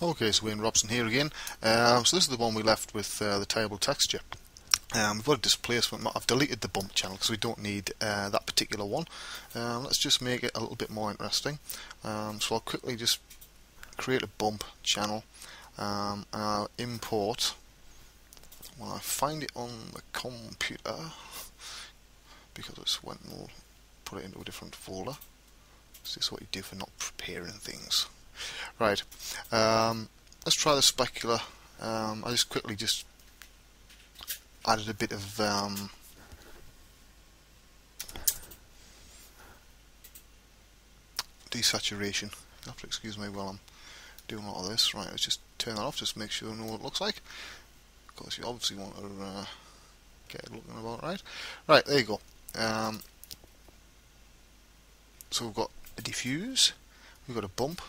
Okay, so Wayne Robson here again. Um, so this is the one we left with uh, the table texture. Um, we've got a displacement. I've deleted the bump channel because we don't need uh, that particular one. Um, let's just make it a little bit more interesting. Um, so I'll quickly just create a bump channel um, and I'll import. When I find it on the computer, because it's went and put it into a different folder. This is what you do for not preparing things. Right, um, let's try the specular. Um, I just quickly just added a bit of um, desaturation. You have to excuse me while I'm doing all of this. Right, let's just turn that off, just make sure I know what it looks like. Of course, you obviously want to uh, get it looking about right. Right, there you go. Um, so we've got a diffuse, we've got a bump,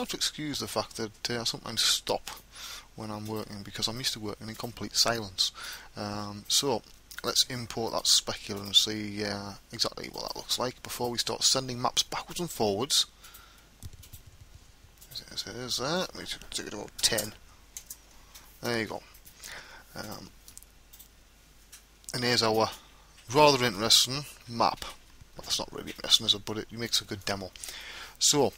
have to excuse the fact that uh, I sometimes stop when I'm working because I'm used to working in complete silence. Um, so let's import that specular and see uh, exactly what that looks like before we start sending maps backwards and forwards. It is there, we should do it about 10. There you go. Um, and here's our rather interesting map. Well, that's not really interesting, is it? But it makes a good demo. So,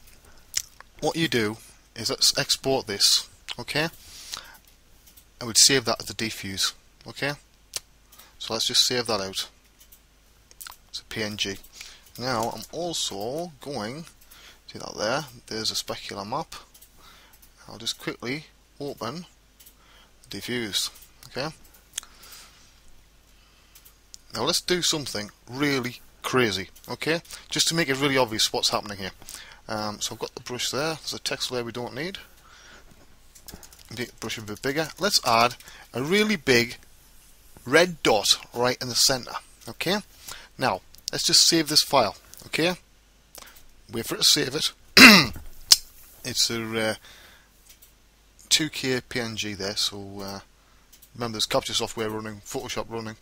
what you do is let's export this, okay? I would save that as a diffuse, okay? So let's just save that out. It's a PNG. Now I'm also going see that there. There's a specular map. I'll just quickly open the diffuse, okay? Now let's do something really crazy, okay? Just to make it really obvious what's happening here. Um, so I've got the brush there. There's a text layer we don't need. Make the brush a bit bigger. Let's add a really big red dot right in the center. Okay. Now let's just save this file. Okay. Wait for it to save it. it's a uh, 2K PNG there. So uh, remember, there's capture software running, Photoshop running,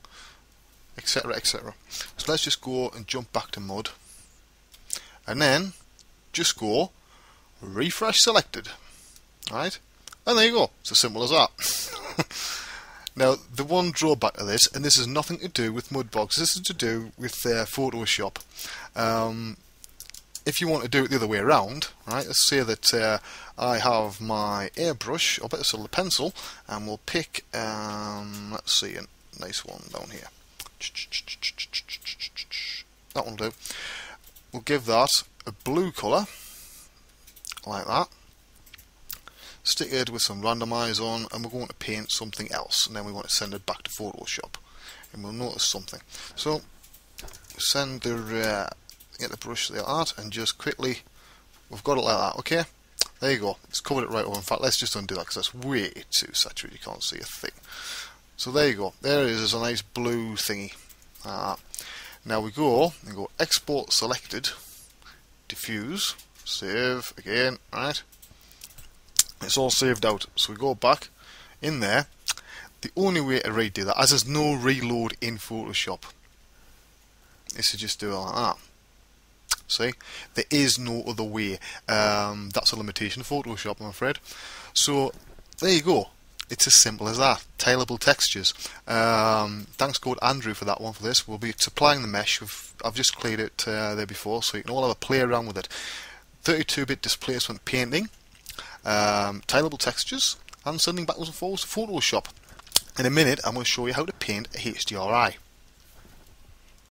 etc., etc. So let's just go and jump back to mud, and then just go refresh selected. Right? And there you go. It's as simple as that. now, the one drawback of this, and this has nothing to do with Mudbox, this is to do with uh, Photoshop. Um, if you want to do it the other way around, right, let's say that uh, I have my airbrush, or better still the pencil, and we'll pick, um, let's see, a nice one down here. That will do. We'll give that a blue colour, like that. Stick it with some randomize on, and we're going to paint something else, and then we want to send it back to Photoshop, and we'll notice something. So, send the uh, get the brush there art, and just quickly, we've got it like that. Okay, there you go. It's covered it right over. In fact, let's just undo that because that's way too saturated. You can't see a thing. So there you go. There it is. There's a nice blue thingy. Now we go and go export selected diffuse, save again, right? It's all saved out. So we go back in there. The only way to redo that, as there's no reload in Photoshop, is to just do it like that. See, there is no other way. Um, that's a limitation of Photoshop, I'm afraid. So there you go. It's as simple as that. Tileable textures. Um, thanks code Andrew for that one for this. We'll be supplying the mesh. We've, I've just cleared it uh, there before, so you can all have a play around with it. 32-bit displacement painting, um, tileable textures, and sending backwards and forwards to Photoshop. In a minute, I'm going to show you how to paint a HDRI.